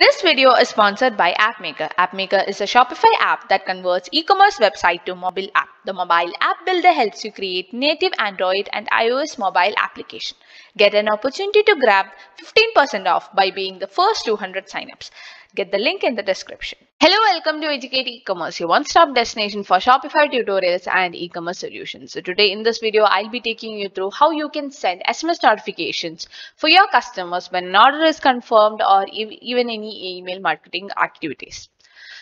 This video is sponsored by AppMaker. AppMaker is a Shopify app that converts e-commerce website to mobile app. The mobile app builder helps you create native Android and iOS mobile application. Get an opportunity to grab 15% off by being the first 200 signups. Get the link in the description. Hello, welcome to Educate E-commerce, your one-stop destination for Shopify tutorials and e-commerce solutions. So today in this video, I'll be taking you through how you can send SMS notifications for your customers when an order is confirmed or even any email marketing activities.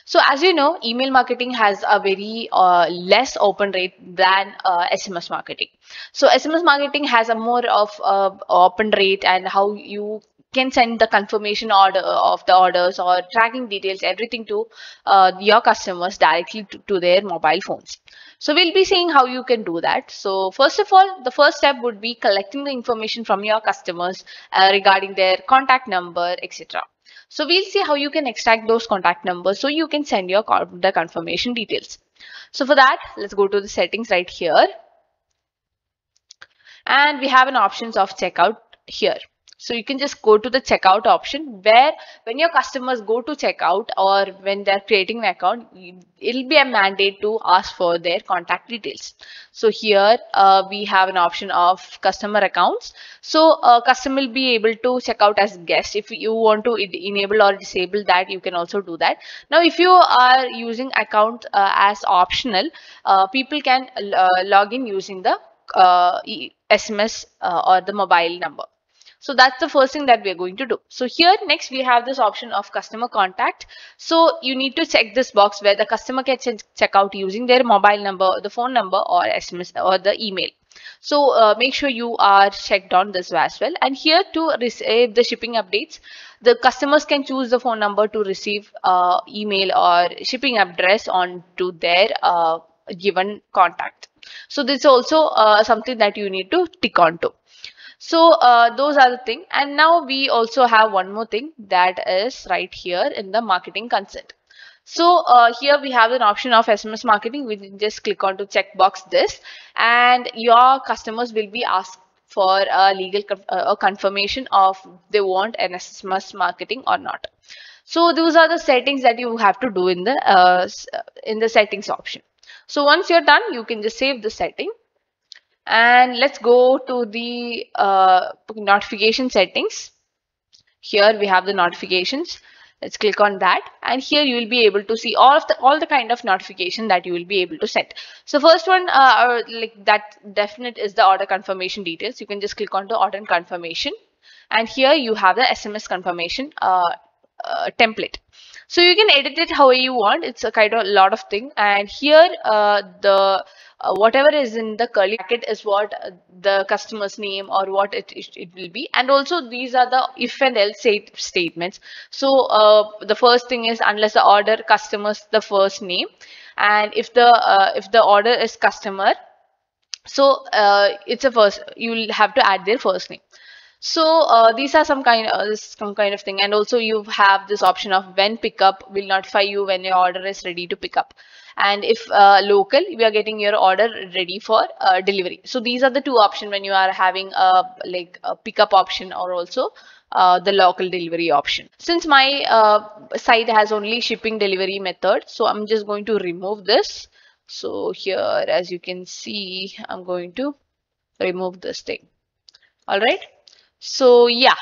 So as you know, email marketing has a very uh, less open rate than uh, SMS marketing. So SMS marketing has a more of uh, open rate and how you can send the confirmation order of the orders or tracking details, everything to uh, your customers directly to, to, their mobile phones. So we'll be seeing how you can do that. So first of all, the first step would be collecting the information from your customers uh, regarding their contact number, etc. So we'll see how you can extract those contact numbers so you can send your the confirmation details. So for that, let's go to the settings right here. And we have an options of checkout here. So you can just go to the checkout option where when your customers go to checkout or when they're creating an account, it'll be a mandate to ask for their contact details. So here uh, we have an option of customer accounts. So a customer will be able to check out as guest. If you want to enable or disable that, you can also do that. Now, if you are using account uh, as optional, uh, people can uh, log in using the SMS uh, or the mobile number. So that's the first thing that we're going to do. So here next we have this option of customer contact. So you need to check this box where the customer can check out using their mobile number, the phone number or SMS or the email. So uh, make sure you are checked on this as well. And here to receive the shipping updates, the customers can choose the phone number to receive uh, email or shipping address on to their uh, given contact. So this is also uh, something that you need to tick on to. So uh, those are the thing. And now we also have one more thing that is right here in the marketing consent. So uh, here we have an option of SMS marketing. We just click on to checkbox this and your customers will be asked for a legal uh, confirmation of they want an SMS marketing or not. So those are the settings that you have to do in the uh, in the settings option. So once you're done, you can just save the setting and let's go to the uh, notification settings. Here we have the notifications. Let's click on that. And here you will be able to see all of the all the kind of notification that you will be able to set. So first one uh, like that definite is the order confirmation details. You can just click on the order confirmation. And here you have the sms confirmation uh, uh, template so you can edit it however you want. It's a kind of lot of thing. And here uh, the uh, whatever is in the curly bracket is what uh, the customer's name or what it, it, it, will be. And also these are the if and else statements. So uh, the first thing is unless the order customers the first name. And if the uh, if the order is customer so uh, it's a first you'll have to add their first name so uh, these are some kind of uh, some kind of thing. And also you have this option of when pickup will notify you when your order is ready to pick up. And if uh, local we are getting your order ready for uh, delivery. So these are the two options when you are having a like a pickup option or also uh, the local delivery option. Since my uh, site has only shipping delivery method so i'm just going to remove this. So here as you can see i'm going to remove this thing. All right so yeah.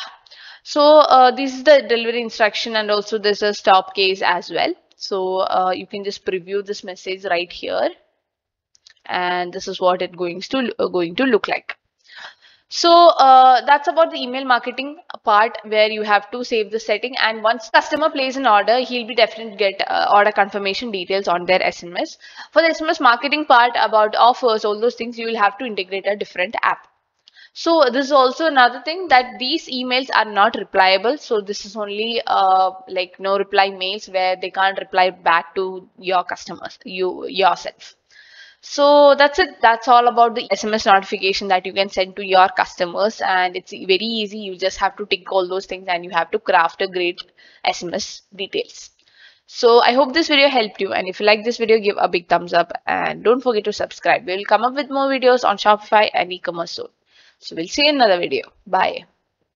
So uh, this is the delivery instruction and also there's a stop case as well. So uh, you can just preview this message right here. And this is what it's going to uh, going to look like. So uh, that's about the email marketing part where you have to save the setting. And once customer places an order he'll be definitely get uh, order confirmation details on their sms for the sms marketing part about offers all those things you will have to integrate a different app so this is also another thing that these emails are not replyable. So this is only uh, like no reply mails where they can't reply back to your customers, you yourself. So that's it. That's all about the SMS notification that you can send to your customers and it's very easy. You just have to tick all those things and you have to craft a great SMS details. So I hope this video helped you and if you like this video give a big thumbs up and don't forget to subscribe. We will come up with more videos on Shopify and e-commerce soon. So we'll see you in another video. Bye.